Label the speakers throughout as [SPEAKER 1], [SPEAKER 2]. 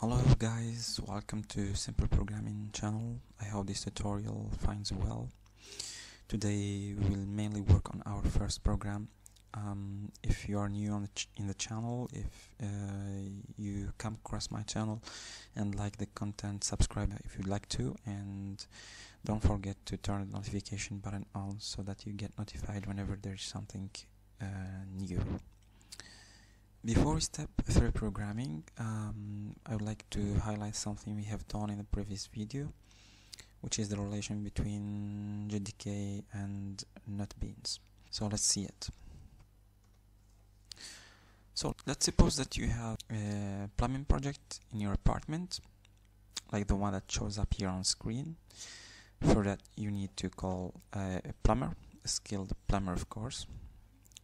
[SPEAKER 1] Hello guys, welcome to Simple Programming channel. I hope this tutorial finds well. Today we will mainly work on our first program. Um, if you are new on the in the channel, if uh, you come across my channel and like the content, subscribe if you'd like to, and don't forget to turn the notification button on so that you get notified whenever there is something uh, new. Before we step through programming, um, I would like to highlight something we have done in the previous video, which is the relation between JDK and NetBeans. So let's see it. So let's suppose that you have a plumbing project in your apartment, like the one that shows up here on screen. For that you need to call a plumber, a skilled plumber of course,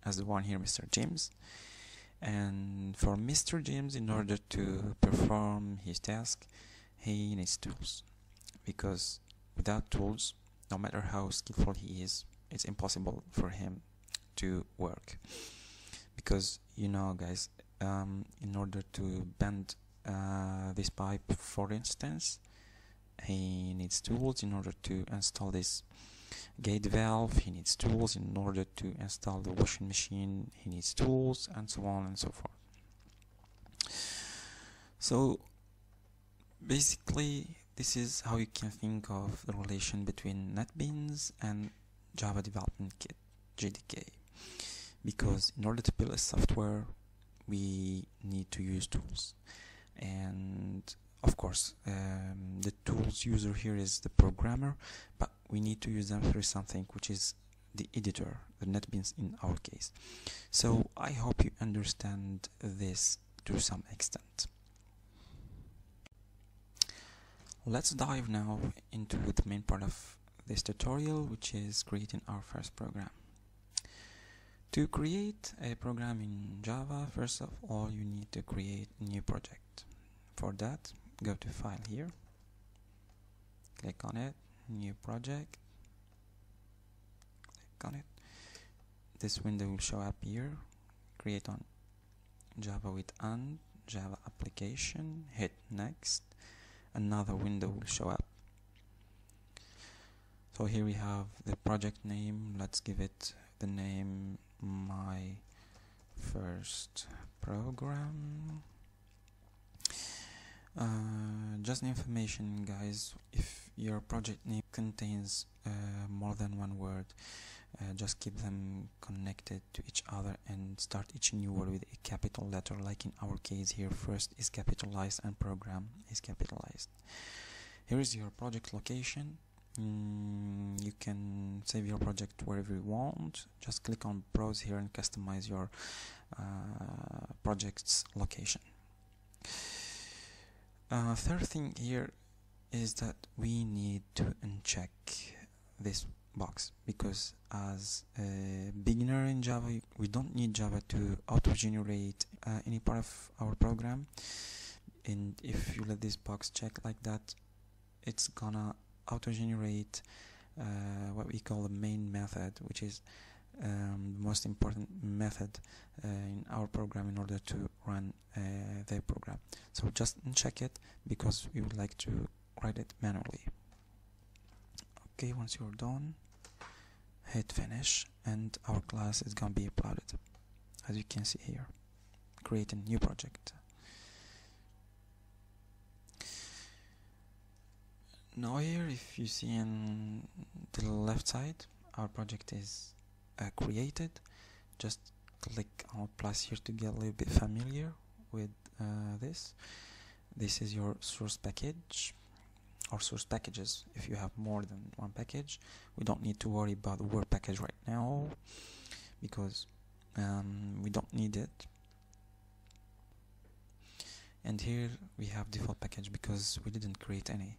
[SPEAKER 1] as the one here, Mr. James and for Mr. James in order to perform his task he needs tools. Because without tools no matter how skillful he is it's impossible for him to work. Because you know guys um, in order to bend uh, this pipe for instance he needs tools in order to install this gate valve he needs tools in order to install the washing machine he needs tools and so on and so forth. So basically this is how you can think of the relation between NetBeans and Java Development Kit JDK because in order to build a software we need to use tools. And of course. Um, the tools user here is the programmer but we need to use them for something which is the editor the NetBeans in our case. So I hope you understand this to some extent. Let's dive now into the main part of this tutorial which is creating our first program. To create a program in Java first of all you need to create a new project. For that go to file here. Click on it new project. Click on it. This window will show up here. Create on java with Ant java application hit next. Another window will show up. So here we have the project name. Let's give it the name my first program uh, just information guys. If your project name contains uh, more than one word uh, just keep them connected to each other and start each new word with a capital letter. Like in our case here first is capitalized and program is capitalized. Here is your project location. Mm, you can save your project wherever you want. Just click on browse here and customize your uh, project's location uh, third thing here is that we need to uncheck this box because as a beginner in Java we don't need Java to auto-generate uh, any part of our program. And if you let this box check like that it's gonna auto-generate uh, what we call the main method which is um, the most important method uh, in our program in order to run uh, the program. So just check it because we would like to write it manually. Okay, once you're done, hit finish and our class is gonna be uploaded as you can see here. Create a new project. Now here if you see in the left side our project is uh, created. Just click on plus here to get a little bit familiar with uh, this. This is your source package or source packages if you have more than one package. We don't need to worry about the word package right now because um, we don't need it. And here we have default package because we didn't create any.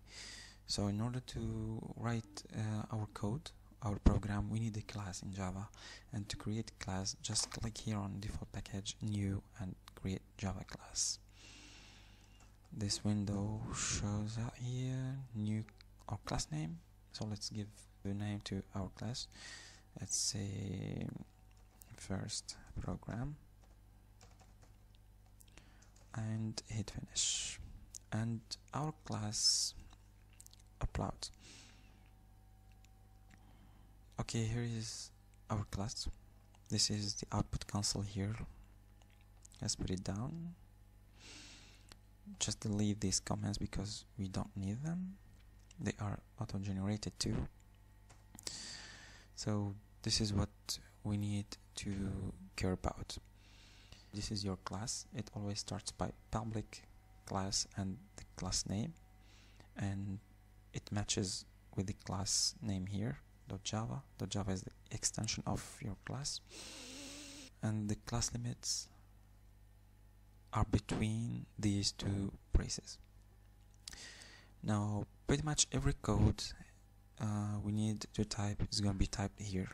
[SPEAKER 1] So in order to write uh, our code our program we need a class in Java. And to create class just click here on default package new and create Java class. This window shows out here new our class name. So let's give the name to our class. Let's say first program. And hit finish. And our class upload okay here is our class. This is the output console here. Let's put it down. Just delete these comments because we don't need them. They are auto-generated too. So this is what we need to care about. This is your class. It always starts by public class and the class name. And it matches with the class name here .java .java is the extension of your class. And the class limits are between these two braces now pretty much every code uh, we need to type is going to be typed here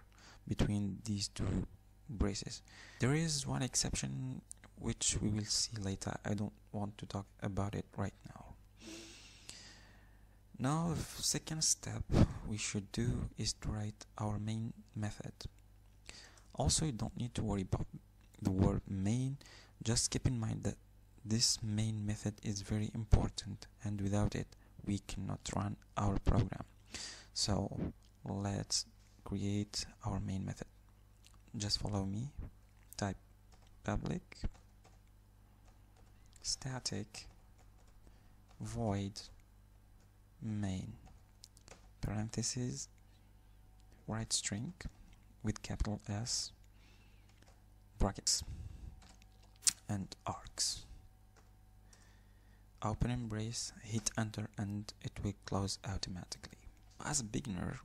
[SPEAKER 1] between these two braces. There is one exception which we will see later. I don't want to talk about it right now now the second step we should do is to write our main method. Also you don't need to worry about the word main. Just keep in mind that this main method is very important and without it we cannot run our program. So let's create our main method. Just follow me. Type public static void main parentheses write string with capital S brackets and args. Open and brace hit enter and it will close automatically. As a beginner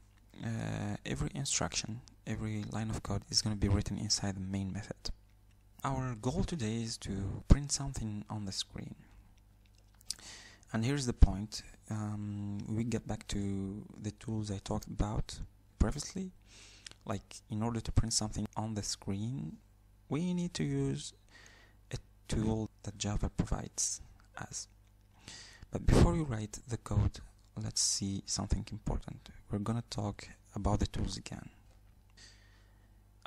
[SPEAKER 1] uh, every instruction every line of code is going to be written inside the main method. Our goal today is to print something on the screen and here's the point um, we get back to the tools I talked about previously. Like in order to print something on the screen we need to use a tool that Java provides us. But before we write the code let's see something important. We're gonna talk about the tools again.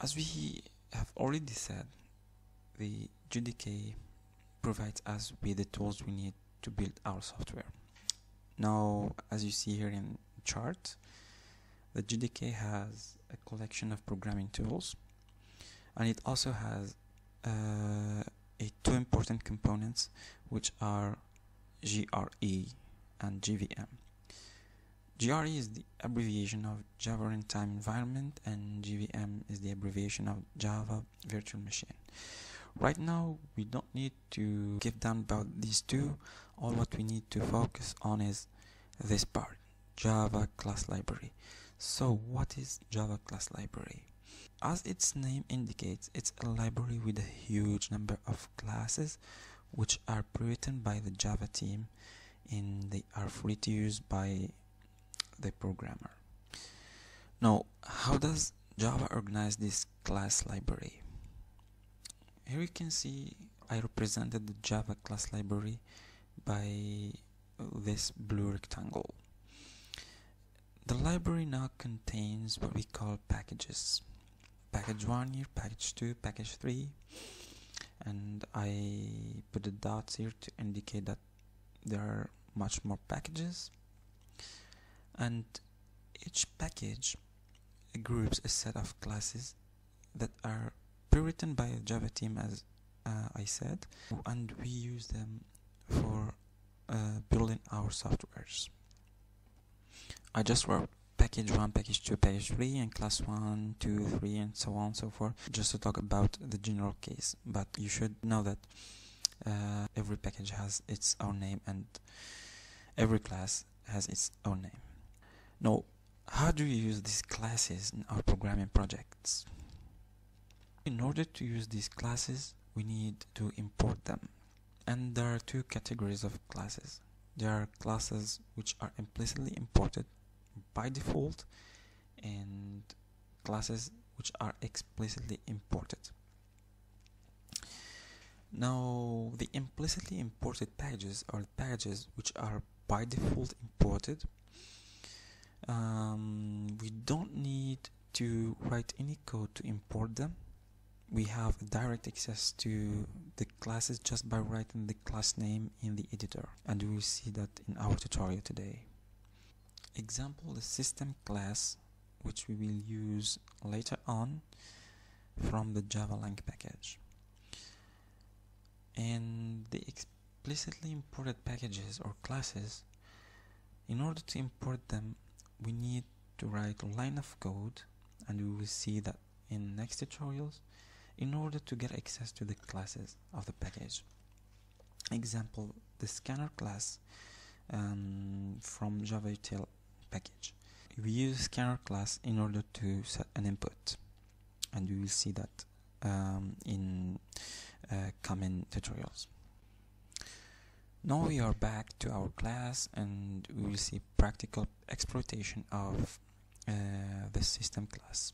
[SPEAKER 1] As we have already said the JDK provides us with the tools we need to build our software now as you see here in chart the JDK has a collection of programming tools and it also has uh, a two important components which are JRE and JVM. JRE is the abbreviation of Java Runtime Environment and JVM is the abbreviation of Java Virtual Machine. Right now we don't need to give down about these two, all what we need to focus on is this part, Java Class Library. So what is Java Class Library? As its name indicates, it's a library with a huge number of classes which are pre-written by the Java team and they are free to use by the programmer. Now, how does Java organize this class library? Here you can see I represented the Java class library by this blue rectangle. The library now contains what we call packages. Package 1 here, package 2, package 3 and I put the dots here to indicate that there are much more packages and each package groups a set of classes that are pre-written by the Java team as uh, I said and we use them for uh, building our softwares. I just wrote package 1, package 2, package 3 and class 1, 2, 3 and so on and so forth just to talk about the general case but you should know that uh, every package has its own name and every class has its own name. Now how do we use these classes in our programming projects? In order to use these classes we need to import them and there are two categories of classes. There are classes which are implicitly imported by default and classes which are explicitly imported. Now the implicitly imported packages are packages which are by default imported. Um, we don't need to write any code to import them we have direct access to the classes just by writing the class name in the editor and we will see that in our tutorial today. Example the system class which we will use later on from the javalang package. And the explicitly imported packages or classes, in order to import them, we need to write a line of code and we will see that in next tutorials in order to get access to the classes of the package. Example, the scanner class um, from JavaUtil package. We use scanner class in order to set an input and we will see that um, in uh, coming tutorials. Now we are back to our class and we will see practical exploitation of uh, the system class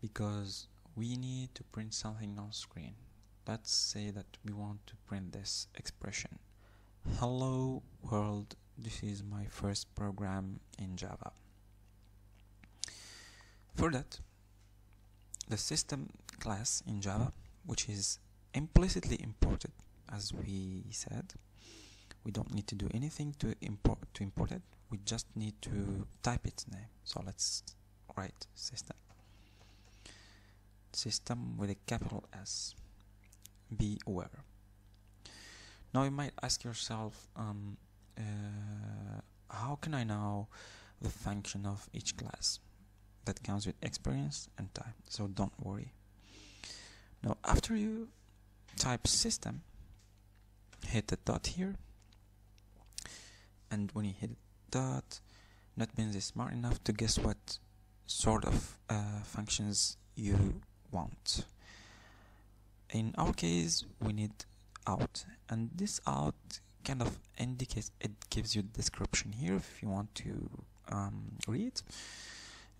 [SPEAKER 1] because we need to print something on screen. Let's say that we want to print this expression. Hello world, this is my first program in Java. For that, the system class in Java, which is implicitly imported as we said, we don't need to do anything to import to import it we just need to type its name so let's write system system with a capital S. Be aware. Now you might ask yourself um, uh, how can I know the function of each class? That comes with experience and time so don't worry. Now after you type system hit the dot here and when you hit dot NetBeans is smart enough to guess what sort of uh, functions you want. In our case we need out. And this out kind of indicates it gives you description here if you want to um, read.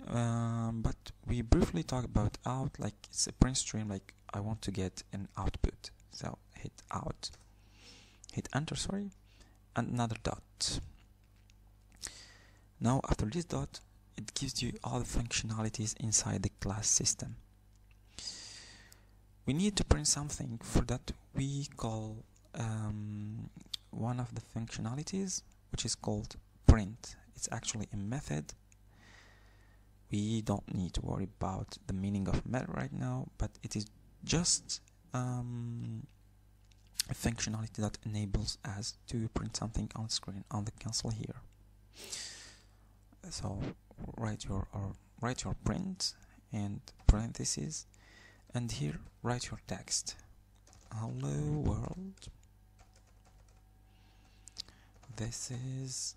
[SPEAKER 1] Um, but we briefly talk about out like it's a print stream like I want to get an output. So hit out. Hit enter sorry. And another dot. Now after this dot it gives you all the functionalities inside the class system we need to print something for that we call um, one of the functionalities which is called print. It's actually a method. We don't need to worry about the meaning of method right now but it is just um, a functionality that enables us to print something on screen on the console here. So write your or write your print and parentheses and here write your text. Hello world. This is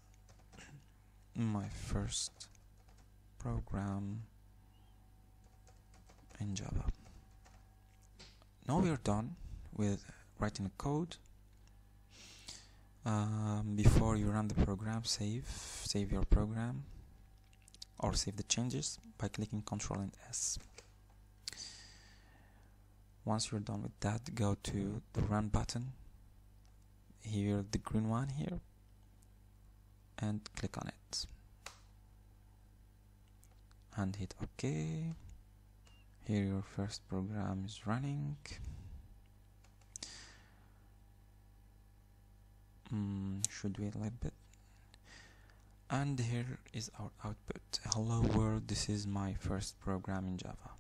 [SPEAKER 1] my first program in Java. Now we are done with writing code um, before you run the program save save your program or save the changes by clicking Ctrl and S once you're done with that go to the run button. Here the green one here. And click on it. And hit OK. Here your first program is running. Mm, should wait a little bit. And here is our output. Hello world this is my first program in Java.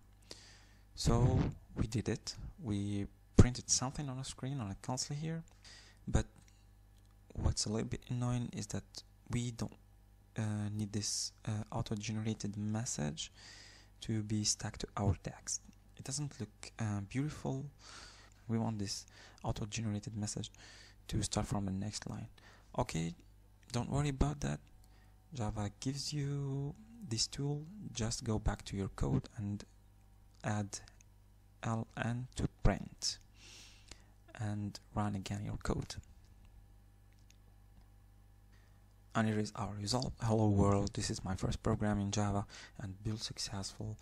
[SPEAKER 1] So we did it. We printed something on a screen on a console here. But what's a little bit annoying is that we don't uh, need this uh, auto-generated message to be stuck to our text. It doesn't look uh, beautiful. We want this auto-generated message to start from the next line. Okay don't worry about that. Java gives you this tool. Just go back to your code and add ln to print and run again your code. And here is our result. Hello world. This is my first program in Java and build successful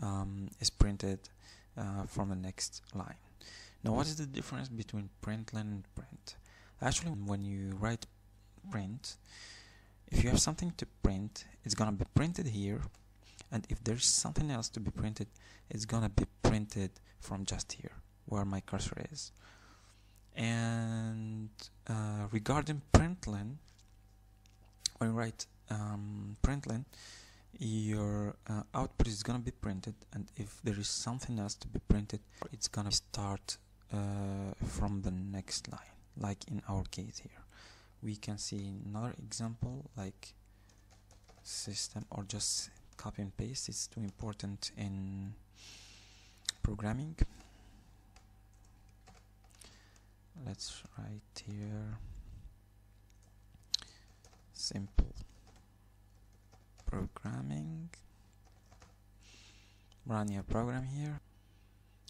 [SPEAKER 1] um, is printed uh, from the next line. Now what is the difference between println and print? Actually when you write print if you have something to print it's gonna be printed here and if there's something else to be printed it's gonna be printed from just here where my cursor is. And uh, regarding println when you write um, println your uh, output is gonna be printed and if there is something else to be printed it's gonna start uh, from the next line like in our case here. We can see another example like system or just copy and paste. It's too important in programming. Let's write here. Simple programming. Run your program here.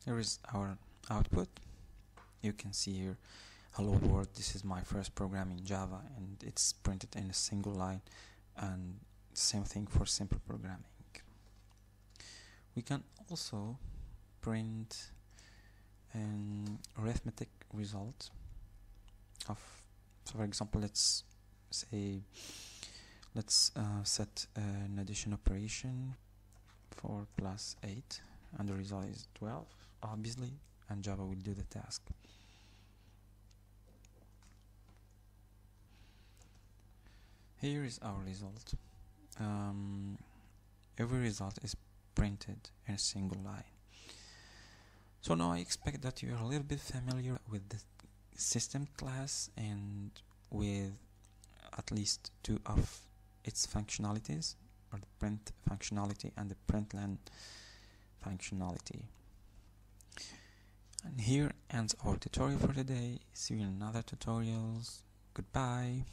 [SPEAKER 1] Here is our output. You can see here hello world this is my first program in java and it's printed in a single line and same thing for simple programming. We can also print an arithmetic result of so for example let's say let's uh, set an addition operation 4 plus 8 and the result is 12 obviously and Java will do the task. Here is our result. Um, every result is printed in a single line so now I expect that you are a little bit familiar with the system class and with at least two of its functionalities or the print functionality and the println functionality. And here ends our tutorial for today. See you in other tutorials. Goodbye